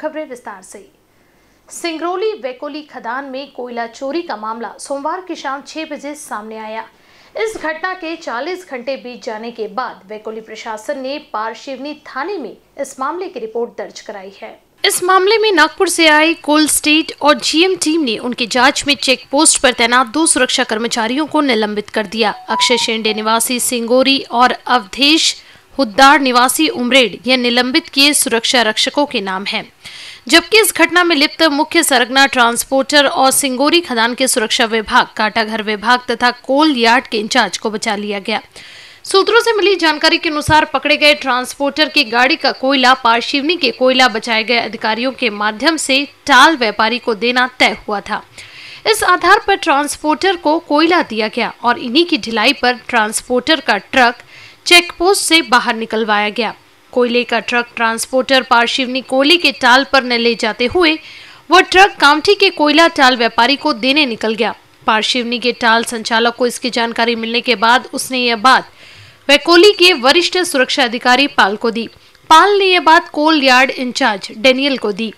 खबरें विस्तार से। सिंगरौली वेकोली खदान में कोयला चोरी का मामला सोमवार की शाम 6 बजे सामने आया। इस घटना के 40 घंटे बीत जाने के बाद वेकोली प्रशासन ने पारशिवनी थाने में इस मामले की रिपोर्ट दर्ज कराई है। इस मामले में नागपुर से आई कोल स्टेट और जीएम टीम ने उनकी जाँच में चेक पोस्ट पर तैनात दो सुरक्षा कर्मचारियों को निलंबित कर दिया। अक्षय शेंडे निवासी सिंगोरी और अवधेश हुद्दार निवासी उमरेड, ये निलंबित किए सुरक्षा रक्षकों के नाम हैं। जबकि इस घटना में लिप्त मुख्य सरगना ट्रांसपोर्टर और सिंगोरी खदान के सुरक्षा विभाग, काटाघर विभाग तथा कोल यार्ड के इंचार्ज को बचा लिया गया। सूत्रों से मिली जानकारी के अनुसार पकड़े गए ट्रांसपोर्टर की गाड़ी का कोयला पारशिवनी के कोयला बचाए गए अधिकारियों के माध्यम से टाल व्यापारी को देना तय हुआ था। इस आधार पर ट्रांसपोर्टर को कोयला दिया गया और इन्हीं की ढिलाई पर ट्रांसपोर्टर का ट्रक चेक पोस्ट से बाहर निकलवाया गया। कोयले का ट्रक ट्रांसपोर्टर पारशिवनी कोयले के टाल पर न ले जाते हुए, वह ट्रक कामठी के कोयला टाल व्यापारी को देने निकल गया। पारशिवनी के टाल संचालक को इसकी जानकारी मिलने के बाद उसने यह बात वैकोली के वरिष्ठ सुरक्षा अधिकारी पाल को दी। पाल ने यह बात कोल यार्ड इंचार्ज डेनियल को दी।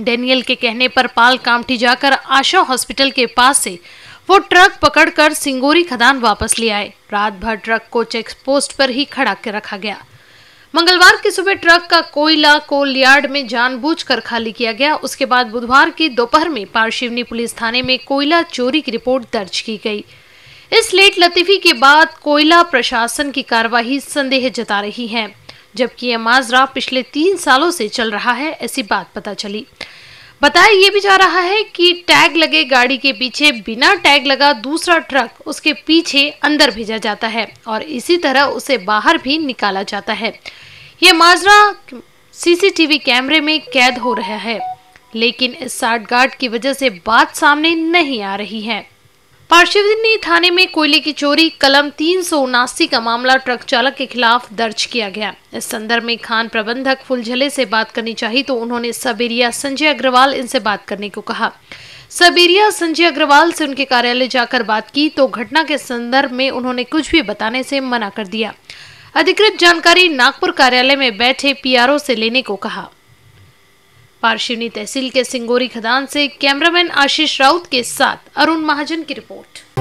डेनियल के कहने पर पाल कामठी जाकर आशा हॉस्पिटल के पास से वो ट्रक पकड़कर सिंगोरी खदान वापस ले आए। रात भर ट्रक को चेक पोस्ट पर ही खड़ा कर रखा गया। मंगलवार की सुबह ट्रक का कोयला कोल यार्ड में जानबूझकर खाली किया गया। उसके बाद बुधवार की दोपहर में पारशिवनी पुलिस थाने में कोयला चोरी की रिपोर्ट दर्ज की गई। इस लेट लतीफी के बाद कोयला प्रशासन की कार्यवाही संदेह जता रही है, जबकि यह माजरा पिछले तीन सालों से चल रहा है, ऐसी बात पता चली। बताया ये भी जा रहा है कि टैग लगे गाड़ी के पीछे बिना टैग लगा दूसरा ट्रक उसके पीछे अंदर भेजा जाता है और इसी तरह उसे बाहर भी निकाला जाता है। ये माजरा सीसीटीवी कैमरे में कैद हो रहा है, लेकिन इस साठगांठ की वजह से बात सामने नहीं आ रही है। पार्श्वनी थाने में कोयले की चोरी, कलम तीन का मामला ट्रक चालक के खिलाफ दर्ज किया गया। इस संदर्भ में खान प्रबंधक फुलझले से बात करनी चाहिए तो उन्होंने सबेरिया संजय अग्रवाल इनसे बात करने को कहा। सबेरिया संजय अग्रवाल से उनके कार्यालय जाकर बात की तो घटना के संदर्भ में उन्होंने कुछ भी बताने से मना कर दिया। अधिकृत जानकारी नागपुर कार्यालय में बैठे पीआरओ से लेने को कहा। पारशिवनी तहसील के सिंगोरी खदान से कैमरामैन आशीष राउत के साथ अरुण महाजन की रिपोर्ट।